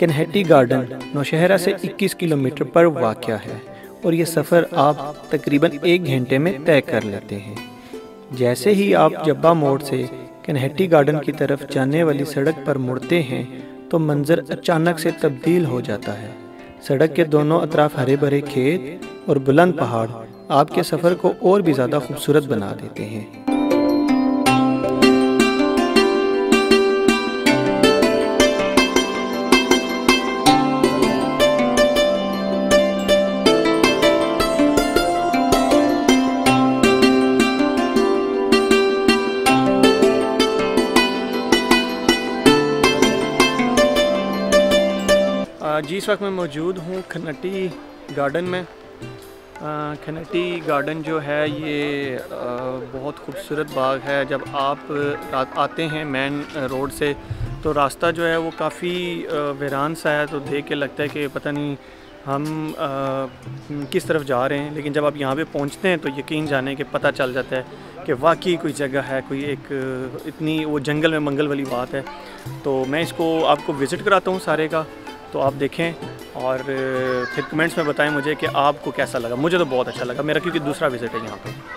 कन्हटी garden, Nowshera से 21 kilometre पर वाक़ है और ये सफ़र आप तकरीबन एक घंटे में तय कर लेते हैं। जैसे ही आप जब्बा मोड़ से कन्हटी गार्डन की तरफ़ जाने वाली सड़क पर मुड़ते हैं तो मंज़र अचानक से तब्दील हो जाता है। सड़क के दोनों अतराफ हरे भरे खेत और बुलंद पहाड़ आपके सफ़र को और भी ज़्यादा खूबसूरत बना देते हैं। जी इस वक्त मैं मौजूद हूँ खनटी गार्डन में। खनटी गार्डन जो है ये बहुत खूबसूरत बाग है। जब आप आते हैं मेन रोड से तो रास्ता जो है वो काफ़ी वीरान सा है। तो देख के लगता है कि पता नहीं हम आ, किस तरफ़ जा रहे हैं। लेकिन जब आप यहाँ पे पहुँचते हैं तो यकीन जाने के पता चल जाता है कि वाकई कोई जगह है कोई एक इतनी वो जंगल में मंगल वाली बात है। तो मैं इसको आपको विज़िट कराता हूँ सारे का। तो आप देखें और फिर कमेंट्स में बताएँ मुझे कि आपको कैसा लगा। मुझे तो बहुत अच्छा लगा। मेरा क्योंकि दूसरा विज़िट है यहाँ पे।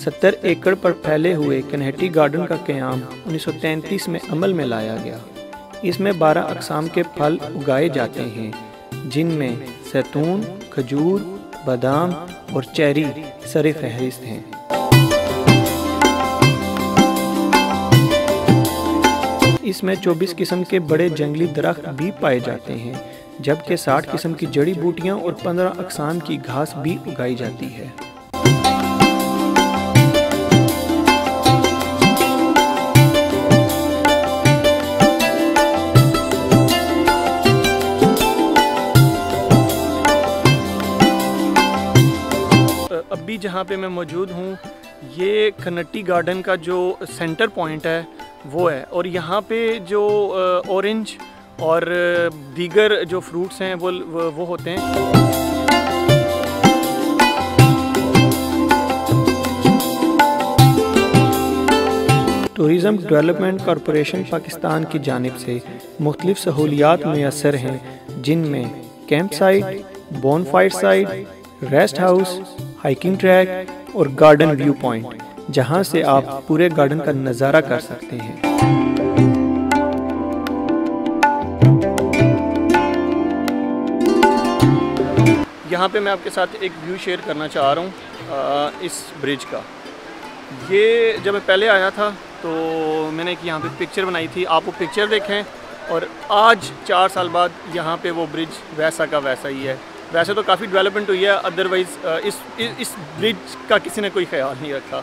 सत्तर एकड़ पर फैले हुए कन्हटी गार्डन का क्याम 1933 में अमल में लाया गया। इसमें 12 अकसाम के फल उगाए जाते हैं, जिनमें सैतून, खजूर, बादाम और चेरी सर फहरिस्त हैं। इसमें 24 किस्म के बड़े जंगली दरख्त भी पाए जाते हैं, जबकि 60 किस्म की जड़ी बूटियाँ और 15 अकसाम की घास भी उगाई जाती है। अभी जहाँ पे मैं मौजूद हूँ, ये कन्नटी गार्डन का जो सेंटर पॉइंट है, वो है। और यहाँ पे जो ऑरेंज और दीगर जो फ्रूट्स हैं, वो वो होते हैं। टूरिज़म डेवलपमेंट कॉरपोरेशन पाकिस्तान की जानब से मुख्तलिफ़ सहूलियात मैसर हैं, जिनमें camp site bone site rest house hiking track और गार्डन व्यू पॉइंट जहाँ से आप पूरे गार्डन का नज़ारा कर सकते हैं। यहाँ पे मैं आपके साथ एक व्यू शेयर करना चाह रहा हूँ इस ब्रिज का। ये जब मैं पहले आया था तो मैंने एक यहाँ पे पिक्चर बनाई थी। आप वो पिक्चर देखें और आज चार साल बाद यहाँ पे वो ब्रिज वैसा का वैसा ही है। वैसे तो काफ़ी डेवलपमेंट हुई है अदरवाइज़ इस, इस ब्रिज का किसी ने कोई ख्याल नहीं रखा।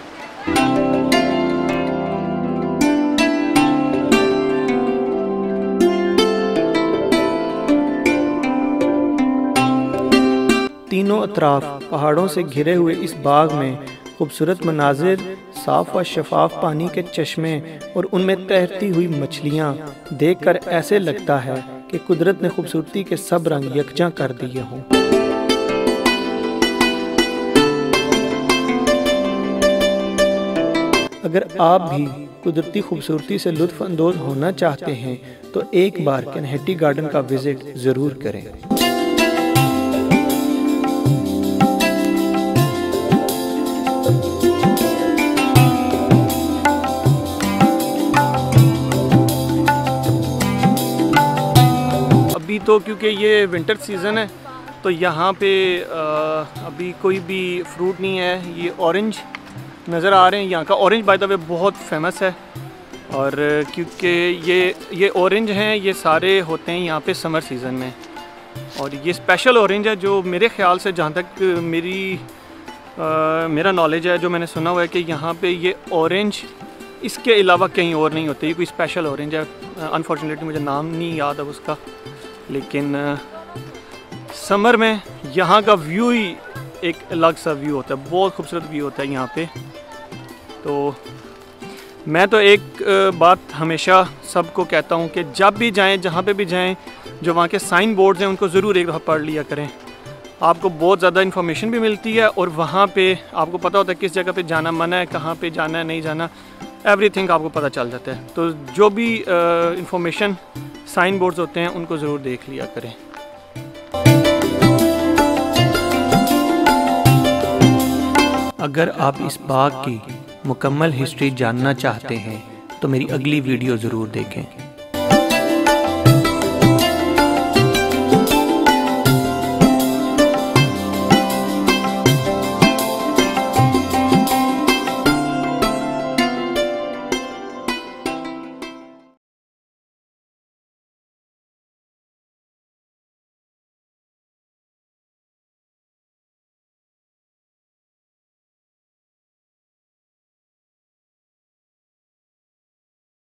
तीनों अतराफ पहाड़ों से घिरे हुए इस बाग में खूबसूरत मनाजिर साफ़ व शफाफ पानी के चश्मे और उनमें तैरती हुई मछलियाँ देखकर ऐसे लगता है कि कुदरत ने खूबसूरती के सब रंग यकजा कर दिए हों। अगर आप भी कुदरती खूबसूरती से लुत्फ अंदोज होना चाहते हैं तो एक बार कन्हेटी गार्डन का विज़िट ज़रूर करें। अभी तो क्योंकि ये विंटर सीज़न है तो यहाँ पे अभी कोई भी फ्रूट नहीं है, ये ऑरेंज नज़र आ रहे हैं यहाँ का। ऑरेंज बाय द वे बहुत फ़ेमस है। और क्योंकि ये ये ऑरेंज हैं ये सारे होते हैं यहाँ पे समर सीज़न में। और ये स्पेशल ऑरेंज है जो मेरे ख्याल से जहाँ तक मेरी आ, मेरा नॉलेज है जो मैंने सुना हुआ है कि यहाँ पे ये ऑरेंज इसके अलावा कहीं और नहीं होते। ये कोई स्पेशल ऑरेंज है। अनफॉर्चुनेटली मुझे नाम नहीं याद अब उसका। लेकिन आ, समर में यहाँ का व्यू ही एक अलग सा व्यू होता है। बहुत खूबसूरत व्यू होता है यहाँ पे। तो मैं तो एक बात हमेशा सबको कहता हूँ कि जब भी जाएँ, जहाँ पे भी जाएँ, जो वहाँ के साइन बोर्ड्स हैं, उनको ज़रूर एक दफ़ा पढ़ लिया करें। आपको बहुत ज़्यादा इन्फॉर्मेशन भी मिलती है और वहाँ पे आपको पता होता है किस जगह पे जाना मना है, कहाँ पे जाना है, नहीं जाना एवरीथिंग आपको पता चल जाता है। तो जो भी इंफॉर्मेशन साइन बोर्ड्स होते हैं, उनको ज़रूर देख लिया करें। अगर आप इस बाग की मुकम्मल हिस्ट्री जानना चाहते हैं तो मेरी अगली वीडियो ज़रूर देखें।